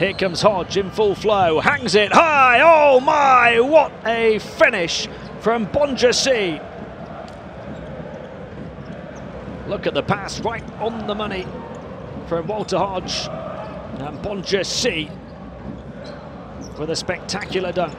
Here comes Hodge in full flow, hangs it high. Oh my, what a finish from Bandja Sy. Look at the pass, right on the money from Walter Hodge and Bandja Sy with a spectacular dunk.